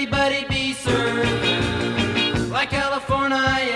everybody be served. Like California.